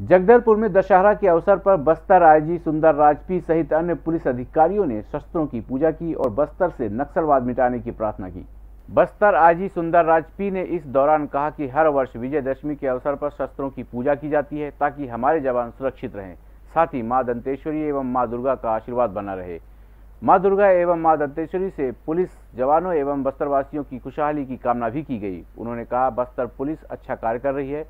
जगदलपुर में दशहरा के अवसर पर बस्तर आईजी सुंदर राजपी सहित अन्य पुलिस अधिकारियों ने शस्त्रों की पूजा की और बस्तर से नक्सलवाद मिटाने की प्रार्थना की। बस्तर आईजी सुंदर राजपी ने इस दौरान कहा कि हर वर्ष विजयदशमी के अवसर पर शस्त्रों की पूजा की जाती है ताकि हमारे जवान सुरक्षित रहें। साथ ही माँ दंतेश्वरी एवं माँ दुर्गा का आशीर्वाद बना रहे। माँ दुर्गा एवं माँ दंतेश्वरी से पुलिस जवानों एवं बस्तरवासियों की खुशहाली की कामना भी की गई। उन्होंने कहा, बस्तर पुलिस अच्छा कार्य कर रही है।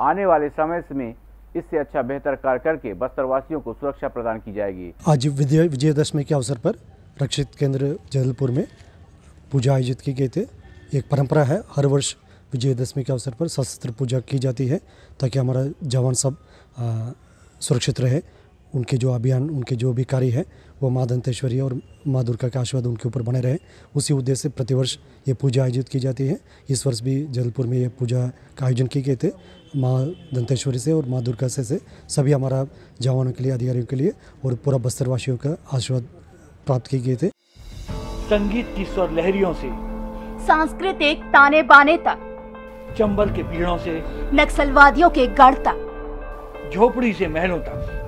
आने वाले समय में इससे अच्छा बेहतर कार्य करके बस्तरवासियों को सुरक्षा प्रदान की जाएगी। आज विजय, विजयदशमी के अवसर पर रक्षित केंद्र जबलपुर में पूजा आयोजित की गई थी। एक परंपरा है, हर वर्ष विजयदशमी के अवसर पर सशस्त्र पूजा की जाती है ताकि हमारा जवान सब सुरक्षित रहे। उनके जो अभियान उनके जो भी कार्य है वो माँ दंतेश्वरी और माँ दुर्गा का आशीर्वाद उनके ऊपर बने रहे। उसी उद्देश्य से प्रतिवर्ष ये पूजा आयोजित की जाती है। इस वर्ष भी जबलपुर में ये पूजा का आयोजन किए गए थे। माँ दंतेश्वरी से और माँ दुर्गा से, से सभी हमारा जवानों के लिए अधिकारियों के लिए और पूरा बस्तरवासियों का आशीर्वाद प्राप्त किए गए थे। संगीत की स्वर लहरियों से सांस्कृतिक ताने बाने तक चंबल के पीड़ों से नक्सलवादियों के गढ़ तक। झोपड़ी से महलों तक।